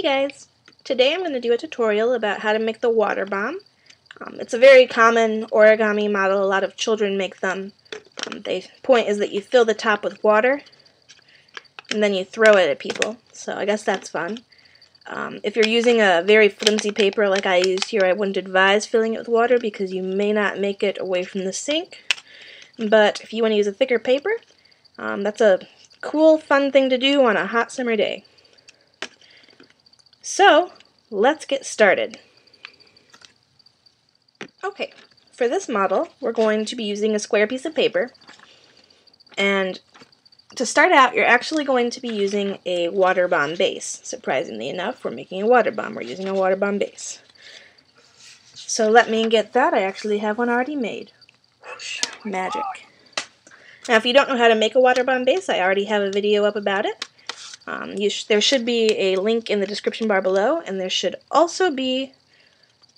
Hey guys! Today I'm going to do a tutorial about how to make the water bomb. Um, it's a very common origami model. A lot of children make them. Um, the point is that you fill the top with water and then you throw it at people. So I guess that's fun. Um, if you're using a very flimsy paper like I used here, I wouldn't advise filling it with water because you may not make it away from the sink. But if you want to use a thicker paper, um, that's a cool, fun thing to do on a hot summer day. So, let's get started. Okay, for this model, we're going to be using a square piece of paper. And to start out, you're actually going to be using a water bomb base. Surprisingly enough, we're making a water bomb. We're using a water bomb base. So let me get that. I actually have one already made. Magic. Now, if you don't know how to make a water bomb base, I already have a video up about it. Um, sh there should be a link in the description bar below, and there should also be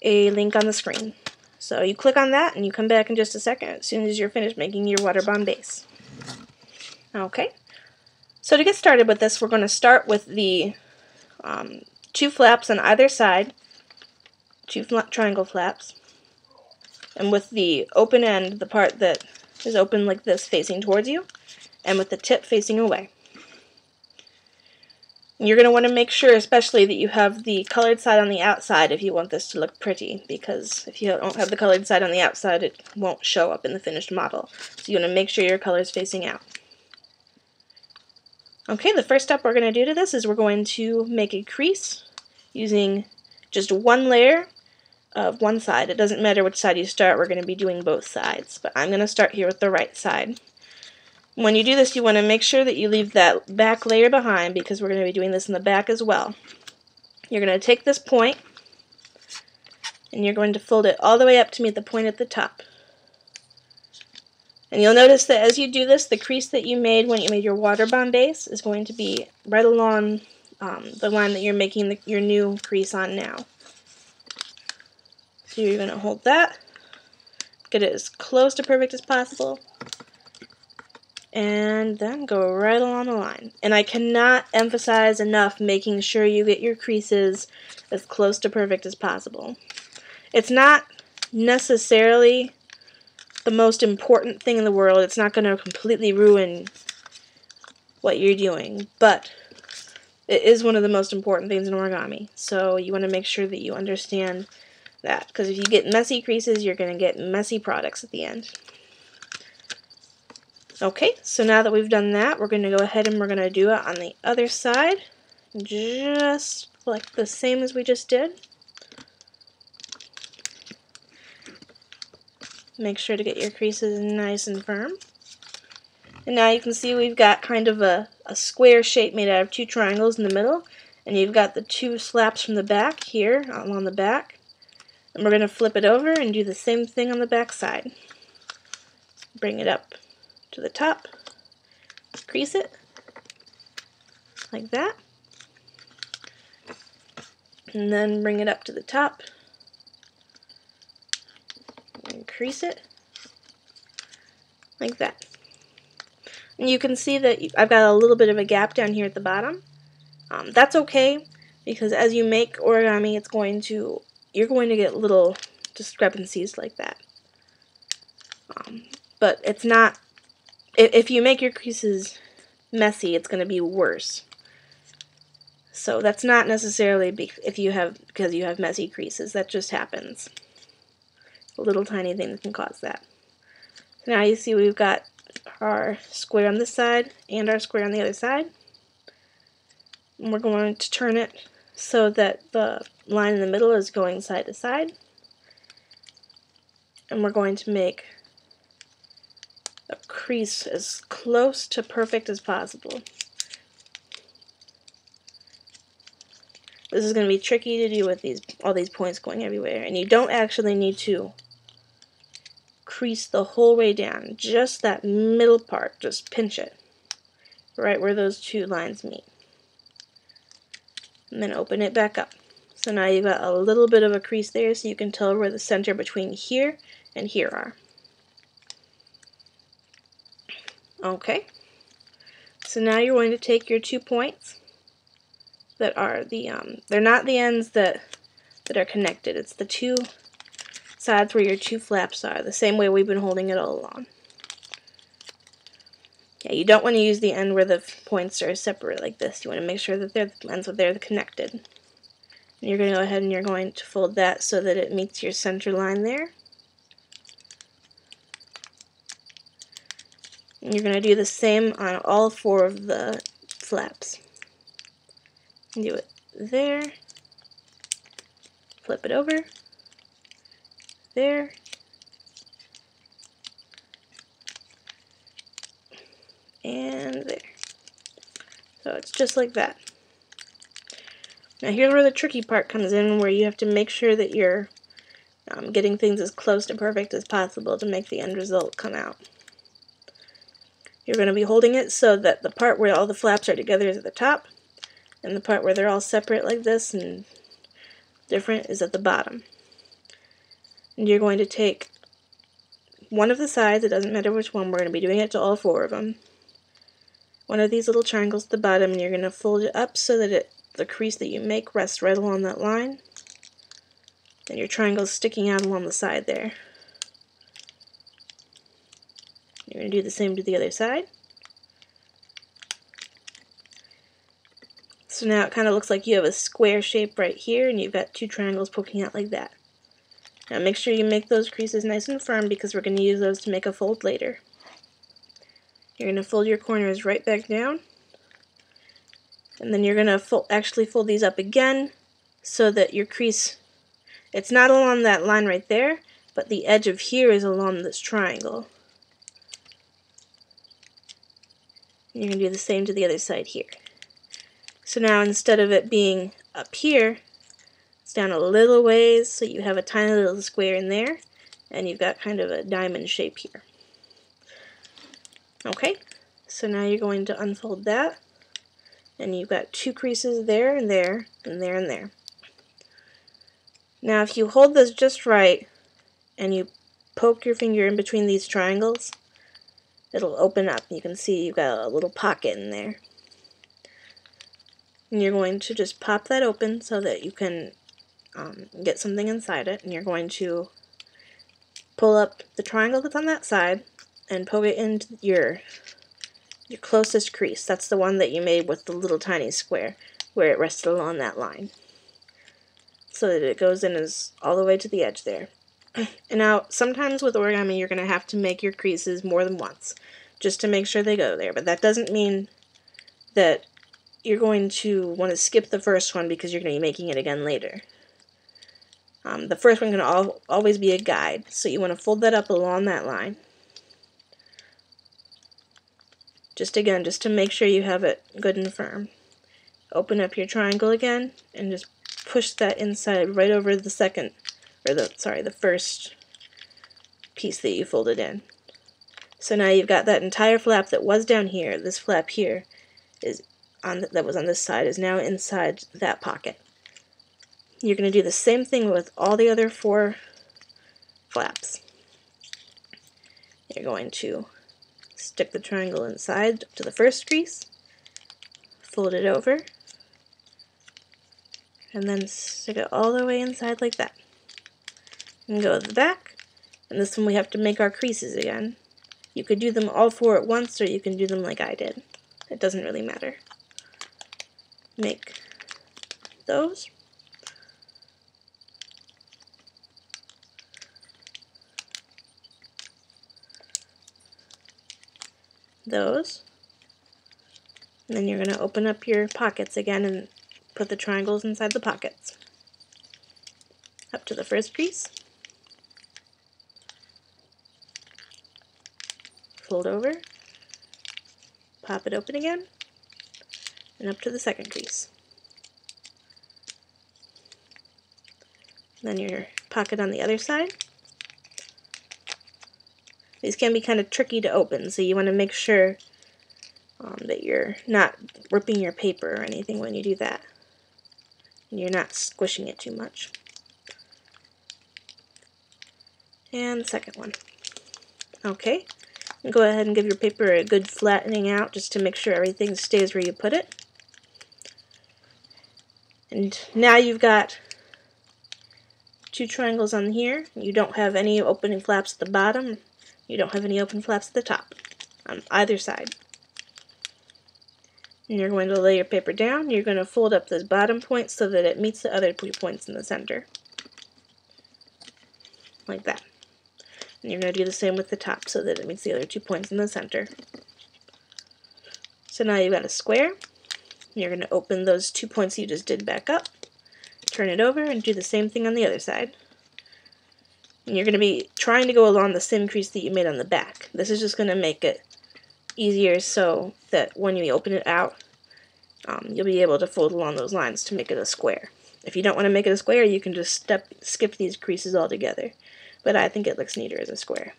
a link on the screen. So you click on that, and you come back in just a second as soon as you're finished making your water bomb base. Okay, so to get started with this, we're going to start with the um, two flaps on either side, two triangle flaps, and with the open end, the part that is open like this facing towards you, and with the tip facing away. You're going to want to make sure especially that you have the colored side on the outside if you want this to look pretty because if you don't have the colored side on the outside it won't show up in the finished model. So you want to make sure your color is facing out. Okay, the first step we're going to do to this is we're going to make a crease using just one layer of one side. It doesn't matter which side you start, we're going to be doing both sides. But I'm going to start here with the right side. When you do this, you want to make sure that you leave that back layer behind because we're going to be doing this in the back as well. You're going to take this point and you're going to fold it all the way up to meet the point at the top. And you'll notice that as you do this, the crease that you made when you made your water bomb base is going to be right along um, the line that you're making the, your new crease on now. So you're going to hold that, get it as close to perfect as possible, and then go right along the line. And I cannot emphasize enough making sure you get your creases as close to perfect as possible. It's not necessarily the most important thing in the world. It's not going to completely ruin what you're doing, but it is one of the most important things in origami. So you want to make sure that you understand that because if you get messy creases, you're going to get messy products at the end. Okay, so now that we've done that, we're going to go ahead and we're going to do it on the other side, just like the same as we just did. Make sure to get your creases nice and firm. And now you can see we've got kind of a, a square shape made out of two triangles in the middle, and you've got the two slaps from the back here along the back. And we're going to flip it over and do the same thing on the back side. Bring it up to the top, crease it like that, and then bring it up to the top and crease it like that. And you can see that I've got a little bit of a gap down here at the bottom. Um, that's okay because as you make origami, it's going to you're going to get little discrepancies like that. Um, but it's not if you make your creases messy, it's going to be worse. So that's not necessarily if you have because you have messy creases. That just happens. A little tiny thing that can cause that. Now you see we've got our square on this side and our square on the other side. And we're going to turn it so that the line in the middle is going side to side. And we're going to make crease as close to perfect as possible. This is going to be tricky to do with these all these points going everywhere, and you don't actually need to crease the whole way down, just that middle part, just pinch it, right where those two lines meet. And then open it back up. So now you've got a little bit of a crease there so you can tell where the center between here and here are. Okay. So now you're going to take your two points that are the, um, they're not the ends that, that are connected. It's the two sides where your two flaps are, the same way we've been holding it all along. Yeah, you don't want to use the end where the points are separate like this. You want to make sure that they're the ends where they're connected. And you're going to go ahead and you're going to fold that so that it meets your center line there. You're going to do the same on all four of the flaps. Do it there, flip it over, there, and there. So it's just like that. Now here's where the tricky part comes in, where you have to make sure that you're um, getting things as close to perfect as possible to make the end result come out. You're going to be holding it so that the part where all the flaps are together is at the top, and the part where they're all separate like this and different is at the bottom. And you're going to take one of the sides, it doesn't matter which one, we're going to be doing it to all four of them. One of these little triangles at the bottom, and you're going to fold it up so that it, the crease that you make rests right along that line. And your triangle's sticking out along the side there. You're going to do the same to the other side. So now it kind of looks like you have a square shape right here and you've got two triangles poking out like that. Now make sure you make those creases nice and firm because we're going to use those to make a fold later. You're going to fold your corners right back down and then you're going to actually fold these up again so that your crease, it's not along that line right there, but the edge of here is along this triangle. You're going to do the same to the other side here. So now instead of it being up here, it's down a little ways, so you have a tiny little square in there, and you've got kind of a diamond shape here. Okay, so now you're going to unfold that, and you've got two creases there and there, and there and there. Now if you hold this just right, and you poke your finger in between these triangles, it'll open up. You can see you've got a little pocket in there. And you're going to just pop that open so that you can um, get something inside it. And you're going to pull up the triangle that's on that side and poke it into your your closest crease. That's the one that you made with the little tiny square where it rested along that line. So that it goes in as all the way to the edge there. And now, sometimes with origami, you're going to have to make your creases more than once, just to make sure they go there. But that doesn't mean that you're going to want to skip the first one because you're going to be making it again later. Um, the first one can al always be a guide, so you want to fold that up along that line. Just again, just to make sure you have it good and firm. Open up your triangle again, and just push that inside right over the second or the, sorry, the first piece that you folded in. So now you've got that entire flap that was down here, this flap here, is on the, that was on this side, is now inside that pocket. You're going to do the same thing with all the other four flaps. You're going to stick the triangle inside to the first crease, fold it over, and then stick it all the way inside like that and go to the back. And this one we have to make our creases again. You could do them all four at once or you can do them like I did. It doesn't really matter. Make those. Those. And then you're going to open up your pockets again and put the triangles inside the pockets. Up to the first piece. Fold over, pop it open again, and up to the second crease. Then your pocket on the other side. These can be kind of tricky to open, so you want to make sure um, that you're not ripping your paper or anything when you do that. And you're not squishing it too much. And second one. Okay, Go ahead and give your paper a good flattening out just to make sure everything stays where you put it. And now you've got two triangles on here. You don't have any opening flaps at the bottom. You don't have any open flaps at the top on either side. And you're going to lay your paper down. You're going to fold up this bottom point so that it meets the other two points in the center. Like that. And you're going to do the same with the top so that it meets the other two points in the center. So now you've got a square. You're going to open those two points you just did back up, turn it over, and do the same thing on the other side. And you're going to be trying to go along the same crease that you made on the back. This is just going to make it easier so that when you open it out, um, you'll be able to fold along those lines to make it a square. If you don't want to make it a square, you can just step, skip these creases altogether. But I think it looks neater as a square.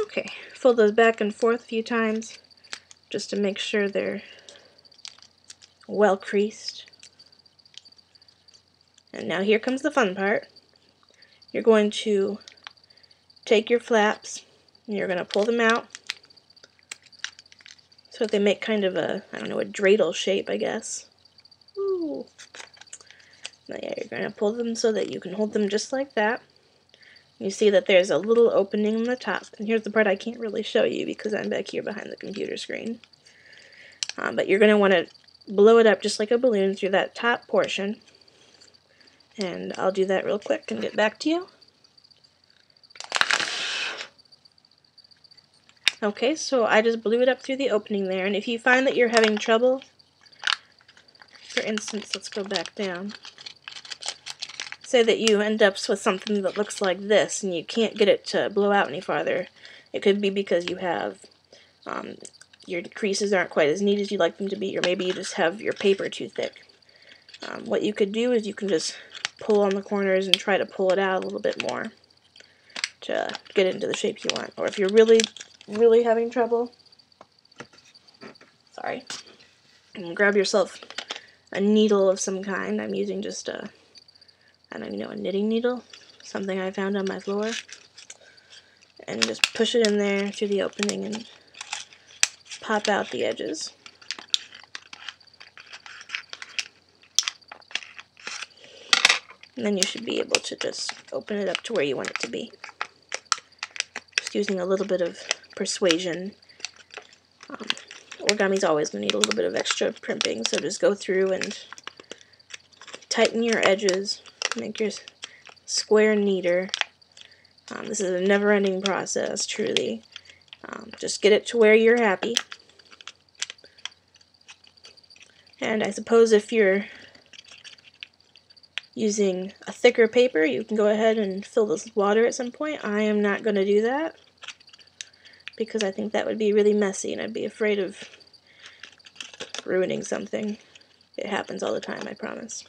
Okay, fold those back and forth a few times just to make sure they're well creased. And now here comes the fun part. You're going to take your flaps and you're going to pull them out so they make kind of a, I don't know, a dreidel shape, I guess. Ooh. Now, yeah, you're going to pull them so that you can hold them just like that. You see that there's a little opening in the top. And here's the part I can't really show you because I'm back here behind the computer screen. Um, but you're going to want to blow it up just like a balloon through that top portion. And I'll do that real quick and get back to you. Okay, so I just blew it up through the opening there, and if you find that you're having trouble, for instance, let's go back down, say that you end up with something that looks like this, and you can't get it to blow out any farther, it could be because you have, um, your creases aren't quite as neat as you'd like them to be, or maybe you just have your paper too thick. Um, what you could do is you can just pull on the corners and try to pull it out a little bit more to get into the shape you want. Or if you're really really having trouble, sorry, and grab yourself a needle of some kind. I'm using just a, I don't even know, a knitting needle, something I found on my floor, and just push it in there through the opening and pop out the edges. And then you should be able to just open it up to where you want it to be. Just using a little bit of persuasion. Um, origami's always going to need a little bit of extra primping, so just go through and tighten your edges, make your square neater. Um, this is a never-ending process, truly. Um, just get it to where you're happy. And I suppose if you're using a thicker paper, you can go ahead and fill this with water at some point. I am not going to do that because I think that would be really messy and I'd be afraid of ruining something. It happens all the time, I promise.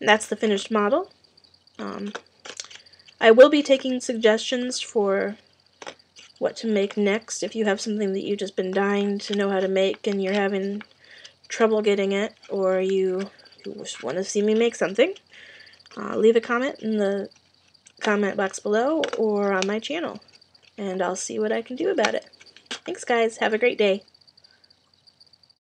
That's the finished model. Um, I will be taking suggestions for what to make next if you have something that you've just been dying to know how to make and you're having trouble getting it or you, you just want to see me make something. Uh, leave a comment in the comment box below or on my channel and I'll see what I can do about it. Thanks, guys. Have a great day.